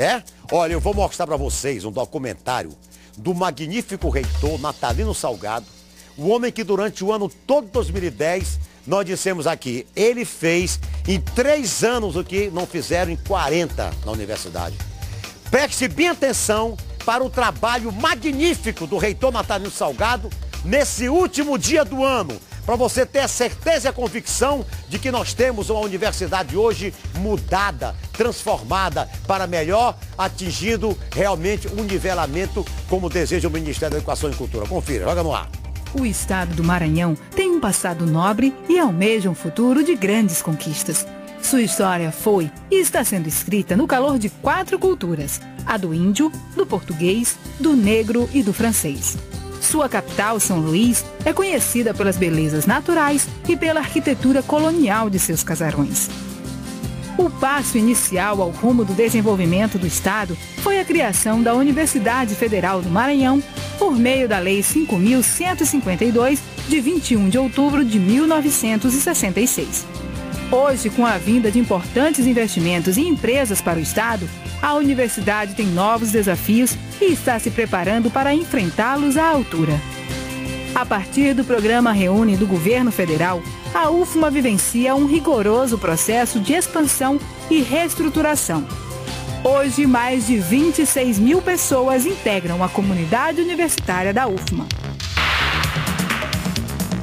É? Olha, eu vou mostrar para vocês um documentário do magnífico reitor Natalino Salgado, o homem que durante o ano todo de 2010 nós dissemos aqui, ele fez em três anos o que não fizeram em 40 na universidade. Preste bem atenção para o trabalho magnífico do reitor Natalino Salgado nesse último dia do ano, para você ter a certeza e a convicção de que nós temos uma universidade hoje mudada, transformada para melhor, atingindo realmente um nivelamento como deseja o Ministério da Educação e Cultura. Confira, joga no ar. O estado do Maranhão tem um passado nobre e almeja um futuro de grandes conquistas. Sua história foi e está sendo escrita no calor de quatro culturas: a do índio, do português, do negro e do francês. Sua capital, São Luís, é conhecida pelas belezas naturais e pela arquitetura colonial de seus casarões. O passo inicial ao rumo do desenvolvimento do Estado foi a criação da Universidade Federal do Maranhão por meio da Lei 5.152, de 21 de outubro de 1966. Hoje, com a vinda de importantes investimentos e empresas para o Estado, a universidade tem novos desafios e está se preparando para enfrentá-los à altura. A partir do programa Reúne do governo federal, a UFMA vivencia um rigoroso processo de expansão e reestruturação. Hoje, mais de 26 mil pessoas integram a comunidade universitária da UFMA.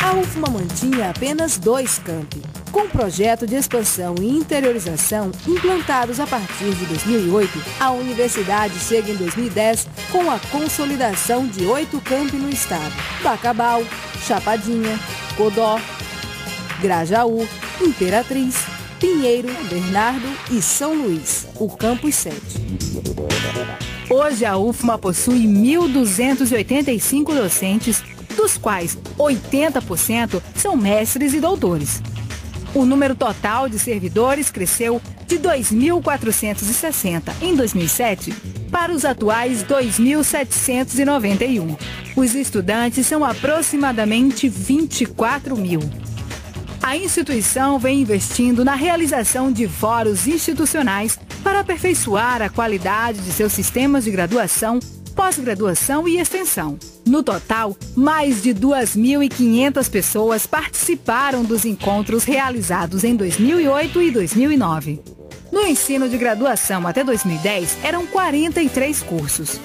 A UFMA mantinha apenas dois campi, com o projeto de expansão e interiorização implantados a partir de 2008, a universidade chega em 2010 com a consolidação de oito campi no estado: Bacabal, Chapadinha, Codó, Grajaú, Imperatriz, Pinheiro, Bernardo e São Luís, o Campus 7. Hoje a UFMA possui 1.285 docentes, dos quais 80% são mestres e doutores. O número total de servidores cresceu de 2.460 em 2007 para os atuais 2.791. Os estudantes são aproximadamente 24 mil. A instituição vem investindo na realização de fóruns institucionais para aperfeiçoar a qualidade de seus sistemas de graduação, pós-graduação e extensão. No total, mais de 2.500 pessoas participaram dos encontros realizados em 2008 e 2009. No ensino de graduação até 2010, eram 43 cursos.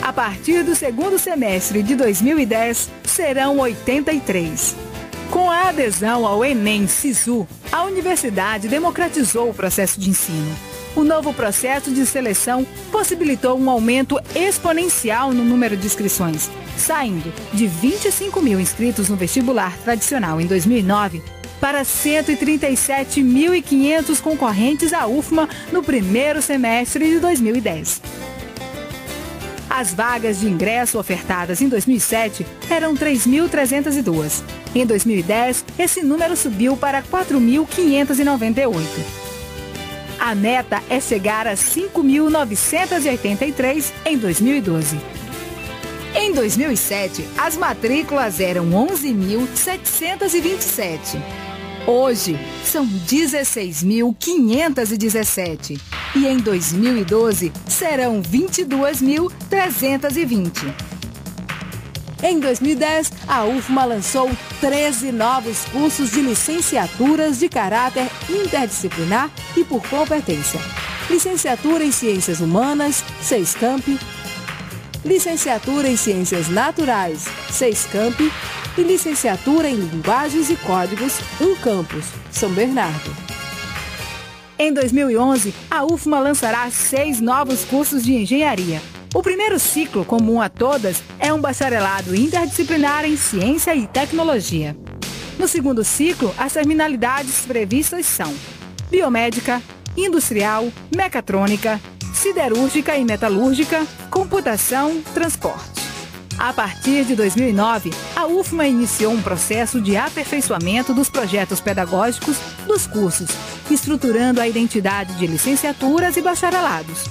A partir do segundo semestre de 2010, serão 83. Com a adesão ao Enem Sisu, a universidade democratizou o processo de ensino. O novo processo de seleção possibilitou um aumento exponencial no número de inscrições, saindo de 25 mil inscritos no vestibular tradicional em 2009 para 137.500 concorrentes à UFMA no primeiro semestre de 2010. As vagas de ingresso ofertadas em 2007 eram 3.302. Em 2010, esse número subiu para 4.598. A meta é chegar a 5.983 em 2012. Em 2007, as matrículas eram 11.727. Hoje, são 16.517. E em 2012, serão 22.320. Em 2010, a UFMA lançou 13 novos cursos de licenciaturas de caráter interdisciplinar e por competência. Licenciatura em Ciências Humanas, 6 Campi. Licenciatura em Ciências Naturais, 6 Campi. E Licenciatura em Linguagens e Códigos, 1 Campus, São Bernardo. Em 2011, a UFMA lançará seis novos cursos de engenharia. O primeiro ciclo, comum a todas, é um bacharelado interdisciplinar em ciência e tecnologia. No segundo ciclo, as terminalidades previstas são biomédica, industrial, mecatrônica, siderúrgica e metalúrgica, computação, transporte. A partir de 2009, a UFMA iniciou um processo de aperfeiçoamento dos projetos pedagógicos dos cursos, estruturando a identidade de licenciaturas e bacharelados,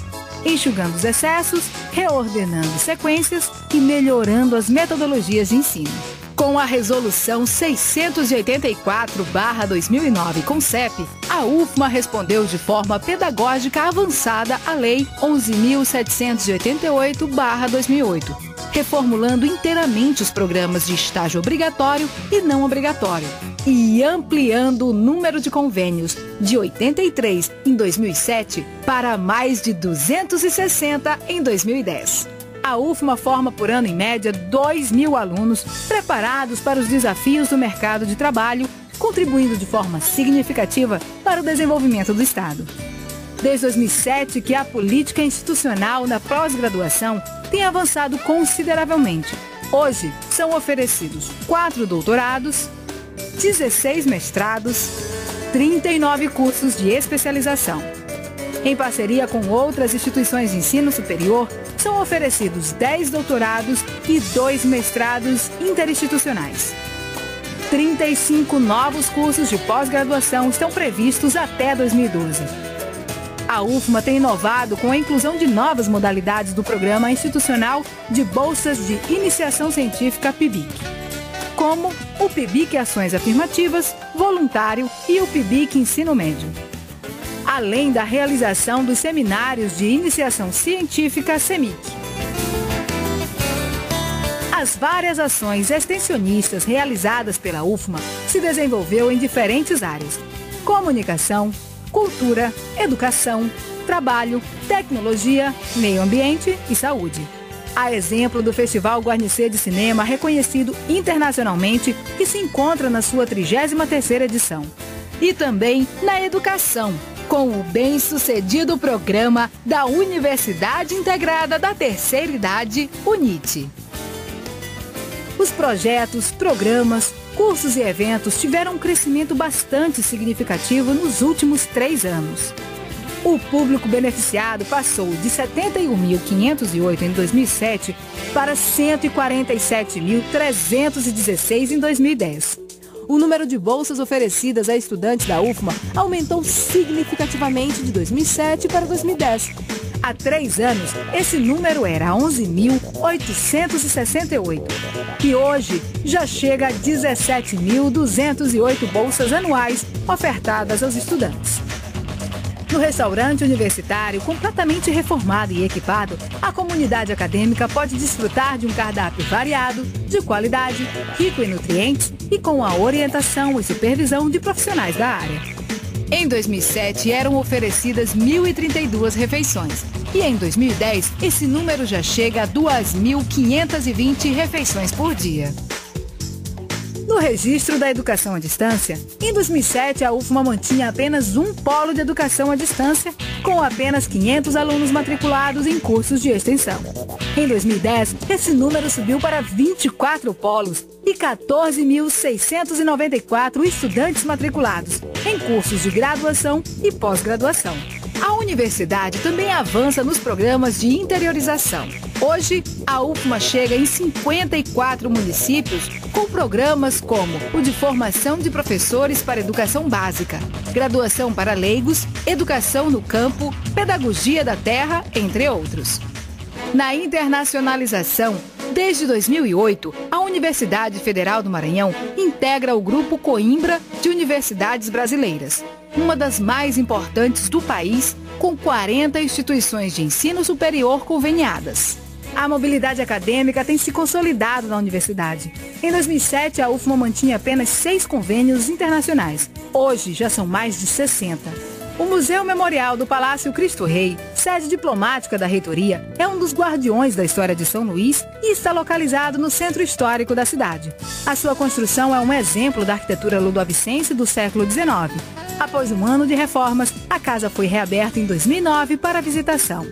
enxugando os excessos, reordenando sequências e melhorando as metodologias de ensino. Com a resolução 684/2009 com CEP, a UFMA respondeu de forma pedagógica avançada à Lei 11.788/2008, reformulando inteiramente os programas de estágio obrigatório e não obrigatório e ampliando o número de convênios de 83 em 2007 para mais de 260 em 2010. A UFMA forma por ano, em média, 2 mil alunos preparados para os desafios do mercado de trabalho, contribuindo de forma significativa para o desenvolvimento do Estado. Desde 2007 que a política institucional na pós-graduação tem avançado consideravelmente. Hoje, são oferecidos quatro doutorados, 16 mestrados, 39 cursos de especialização. Em parceria com outras instituições de ensino superior, são oferecidos 10 doutorados e 2 mestrados interinstitucionais. 35 novos cursos de pós-graduação estão previstos até 2012. A UFMA tem inovado com a inclusão de novas modalidades do Programa Institucional de Bolsas de Iniciação Científica PIBIC, como o PIBIC Ações Afirmativas, Voluntário e o PIBIC Ensino Médio além da realização dos seminários de iniciação científica SEMIC. As várias ações extensionistas realizadas pela UFMA se desenvolveu em diferentes áreas: comunicação, cultura, educação, trabalho, tecnologia, meio ambiente e saúde. A exemplo do Festival Guarnicê de Cinema, reconhecido internacionalmente, que se encontra na sua 33ª edição. E também na educação, com o bem-sucedido programa da Universidade Integrada da Terceira Idade, UNIT. Os projetos, programas, cursos e eventos tiveram um crescimento bastante significativo nos últimos três anos. O público beneficiado passou de 71.508 em 2007 para 147.316 em 2010 o número de bolsas oferecidas a estudantes da UFMA aumentou significativamente de 2007 para 2010. Há três anos, esse número era 11.868 e hoje já chega a 17.208 bolsas anuais ofertadas aos estudantes. No restaurante universitário, completamente reformado e equipado, a comunidade acadêmica pode desfrutar de um cardápio variado, de qualidade, rico em nutrientes e com a orientação e supervisão de profissionais da área. Em 2007, eram oferecidas 1.032 refeições. E em 2010, esse número já chega a 2.520 refeições por dia. No registro da educação à distância, em 2007 a UFMA mantinha apenas um polo de educação à distância, com apenas 500 alunos matriculados em cursos de extensão. Em 2010, esse número subiu para 24 polos e 14.694 estudantes matriculados em cursos de graduação e pós-graduação. A universidade também avança nos programas de interiorização. Hoje, a UFMA chega em 54 municípios com programas como o de formação de professores para educação básica, graduação para leigos, educação no campo, pedagogia da terra, entre outros. Na internacionalização, desde 2008, a Universidade Federal do Maranhão integra o Grupo Coimbra de Universidades Brasileiras uma das mais importantes do país, com 40 instituições de ensino superior conveniadas. A mobilidade acadêmica tem se consolidado na universidade. Em 2007, a UFMA mantinha apenas seis convênios internacionais. Hoje, já são mais de 60. O Museu Memorial do Palácio Cristo Rei, sede diplomática da reitoria, é um dos guardiões da história de São Luís e está localizado no centro histórico da cidade. A sua construção é um exemplo da arquitetura ludovicense do século XIX. Após um ano de reformas, a casa foi reaberta em 2009 para visitação.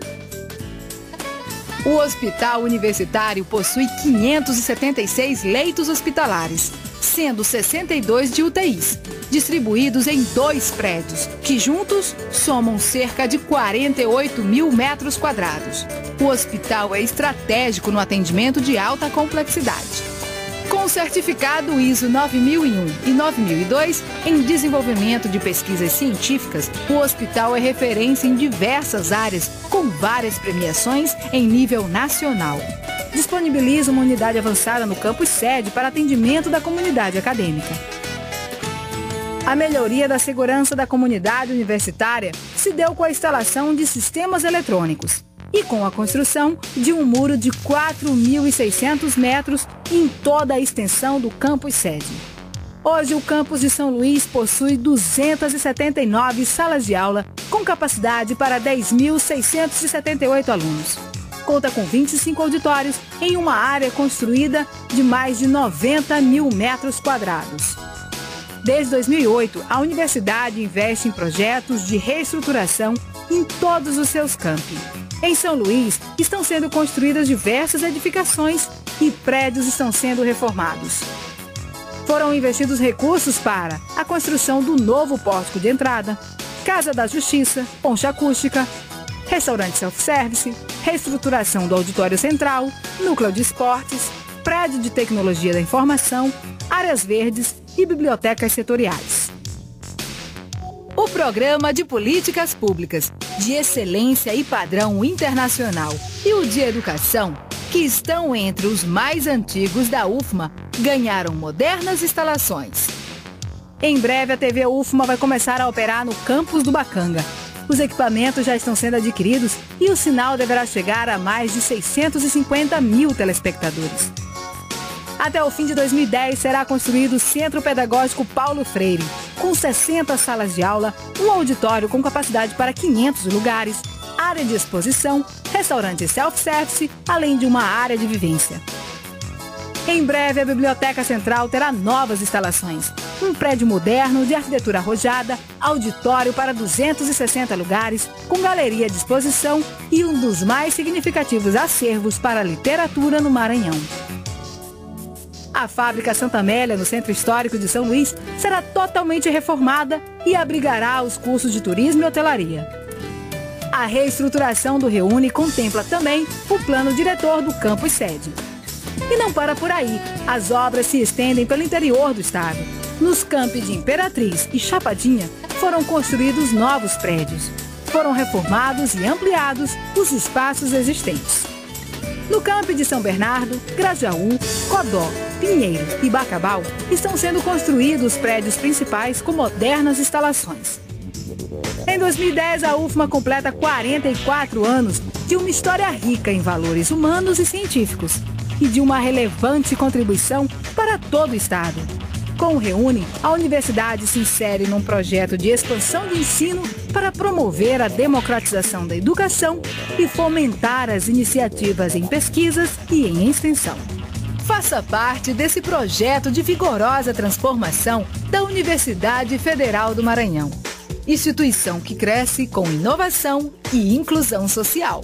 O Hospital Universitário possui 576 leitos hospitalares, sendo 62 de UTIs, distribuídos em dois prédios, que juntos somam cerca de 48 mil metros quadrados. O hospital é estratégico no atendimento de alta complexidade. Com o certificado ISO 9001 e 9002 em desenvolvimento de pesquisas científicas, o hospital é referência em diversas áreas, com várias premiações em nível nacional. disponibiliza uma unidade avançada no campus sede para atendimento da comunidade acadêmica. A melhoria da segurança da comunidade universitária se deu com a instalação de sistemas eletrônicos e com a construção de um muro de 4.600 metros em toda a extensão do campus sede. Hoje, o campus de São Luís possui 279 salas de aula com capacidade para 10.678 alunos. Conta com 25 auditórios em uma área construída de mais de 90 mil metros quadrados. Desde 2008, a universidade investe em projetos de reestruturação em todos os seus campi. Em São Luís, estão sendo construídas diversas edificações e prédios estão sendo reformados. Foram investidos recursos para a construção do novo pórtico de entrada, Casa da Justiça, poncha acústica, restaurante self-service, reestruturação do auditório central, núcleo de esportes, prédio de tecnologia da informação, áreas verdes e bibliotecas setoriais. O Programa de Políticas Públicas de Excelência e Padrão Internacional e o de Educação, que estão entre os mais antigos da UFMA, ganharam modernas instalações. Em breve, a TV UFMA vai começar a operar no campus do Bacanga. Os equipamentos já estão sendo adquiridos e o sinal deverá chegar a mais de 650 mil telespectadores. Até o fim de 2010 será construído o Centro Pedagógico Paulo Freire, com 60 salas de aula, um auditório com capacidade para 500 lugares, área de exposição, restaurante self-service, além de uma área de vivência. Em breve, a Biblioteca Central terá novas instalações. Um prédio moderno de arquitetura arrojada, auditório para 260 lugares, com galeria de exposição e um dos mais significativos acervos para a literatura no Maranhão. A fábrica Santa Amélia, no Centro Histórico de São Luís, será totalmente reformada e abrigará os cursos de turismo e hotelaria. A reestruturação do Reúne contempla também o plano diretor do campus sede. E não para por aí, as obras se estendem pelo interior do estado. Nos campi de Imperatriz e Chapadinha foram construídos novos prédios. Foram reformados e ampliados os espaços existentes. No campo de São Bernardo, Grajaú, Codó, Pinheiro e Bacabal estão sendo construídos prédios principais com modernas instalações. Em 2010, a UFMA completa 44 anos de uma história rica em valores humanos e científicos e de uma relevante contribuição para todo o Estado. Com o Reúne, a universidade se insere num projeto de expansão de ensino para promover a democratização da educação e fomentar as iniciativas em pesquisas e em extensão. Faça parte desse projeto de vigorosa transformação da Universidade Federal do Maranhão. Instituição que cresce com inovação e inclusão social.